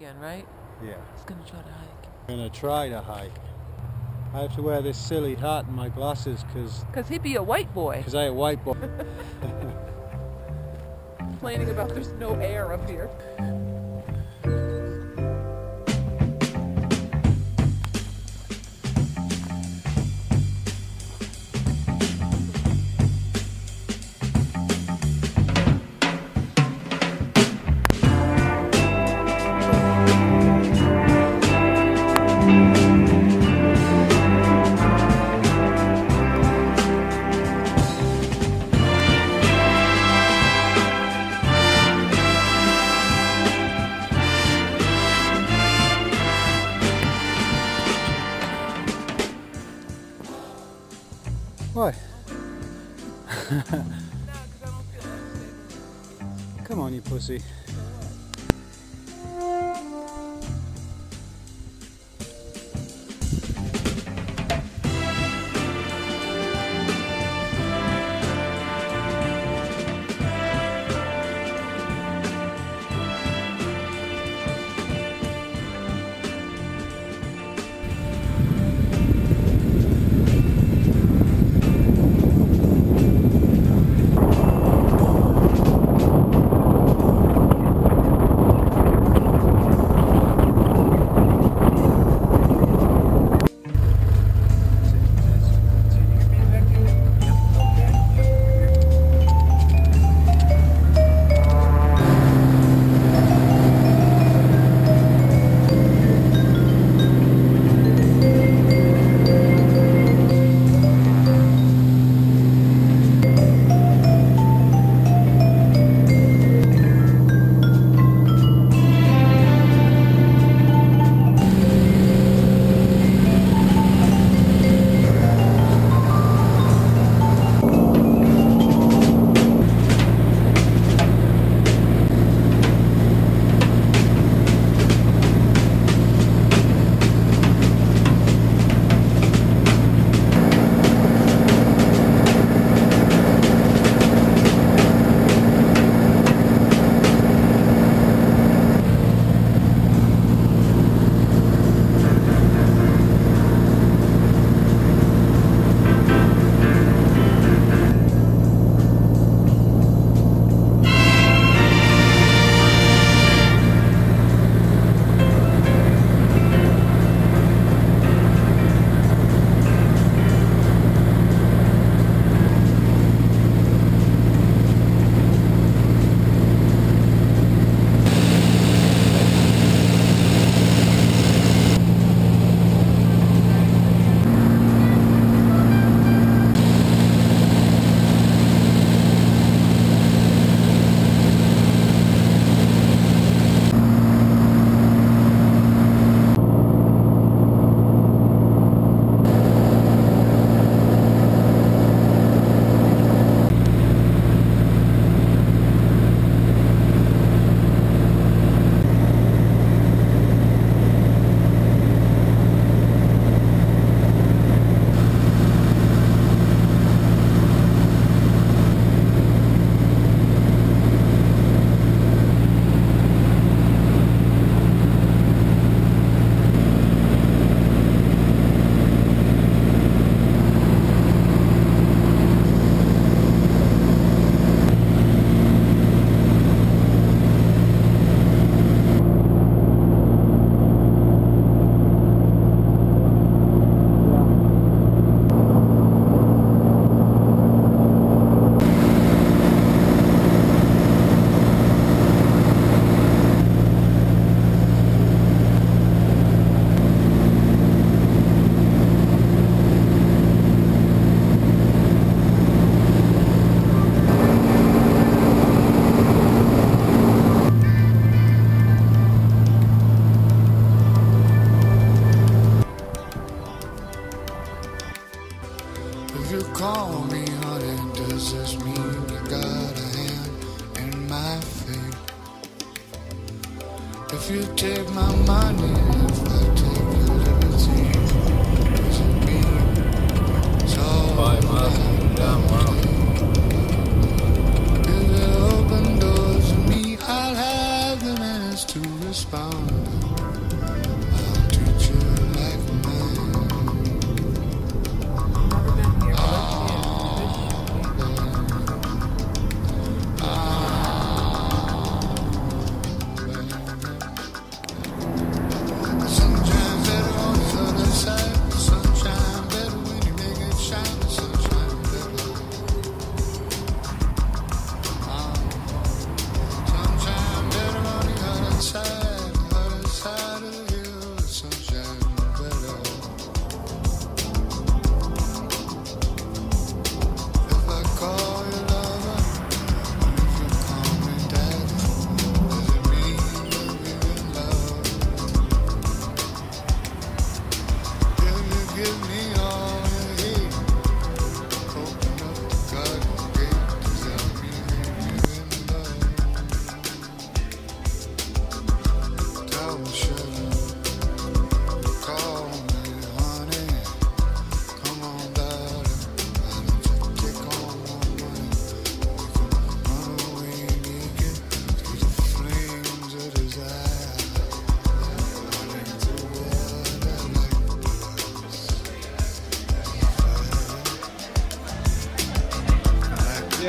again, right? Yeah. He's gonna try to hike. I'm gonna try to hike. I have to wear this silly hat and my glasses because Cause he'd be a white boy cause I a white boy. complaining about there's no air up here. Come on, you pussy.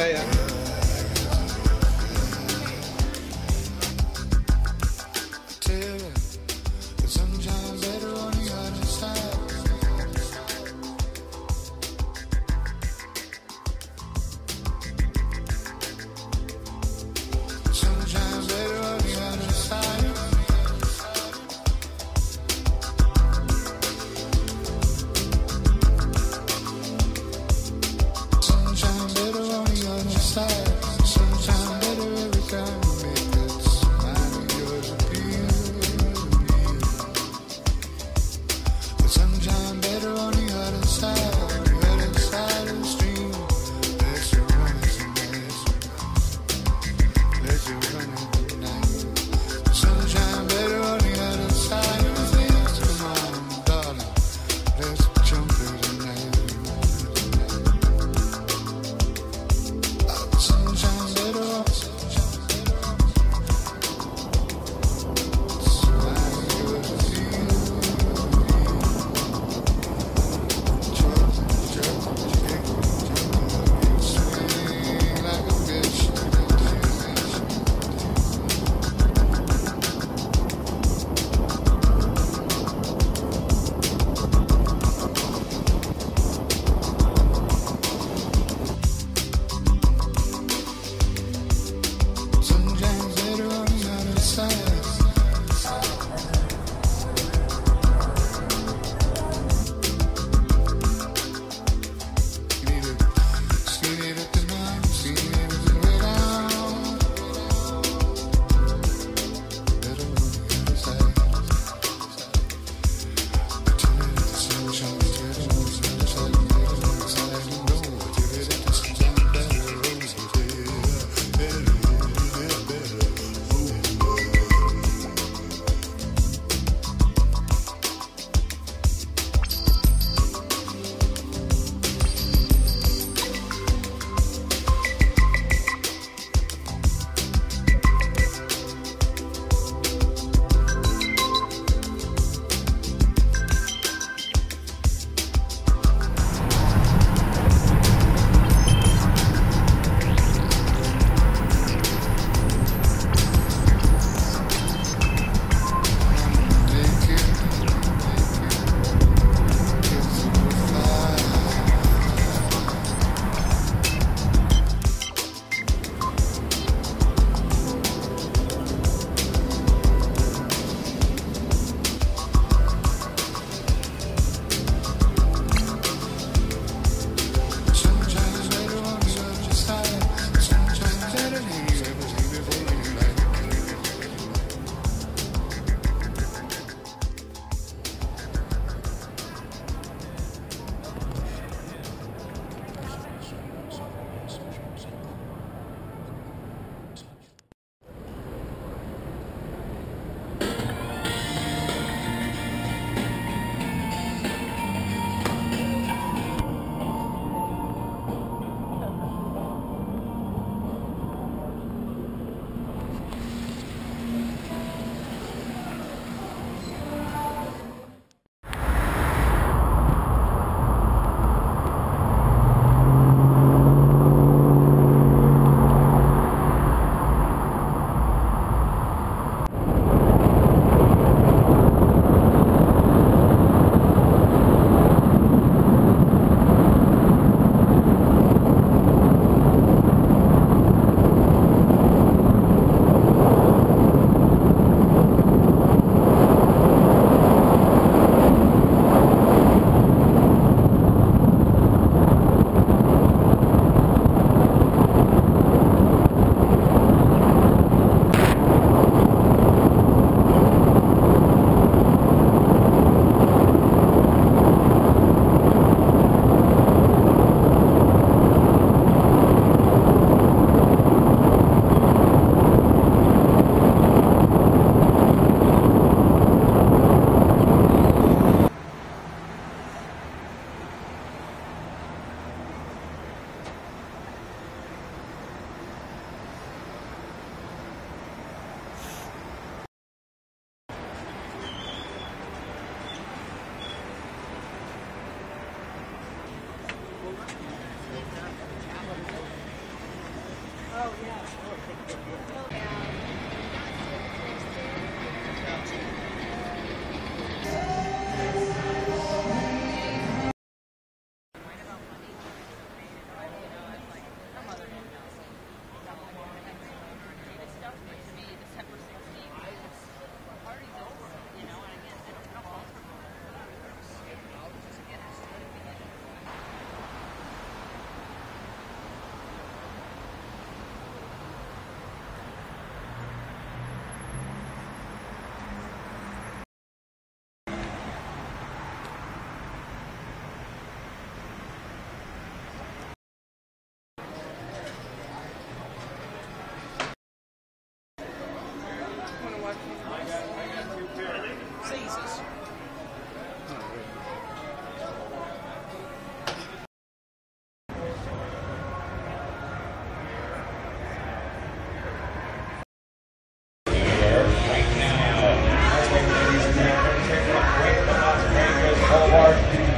Yeah, yeah.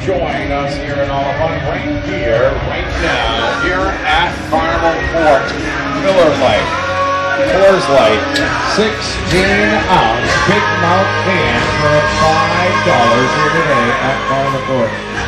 Join us here in Olive right here, right now, here at Carnival Fort. Miller Lite, Coors Light, 16 ounce Big Mouth can for $5 here today at Carnival Fort.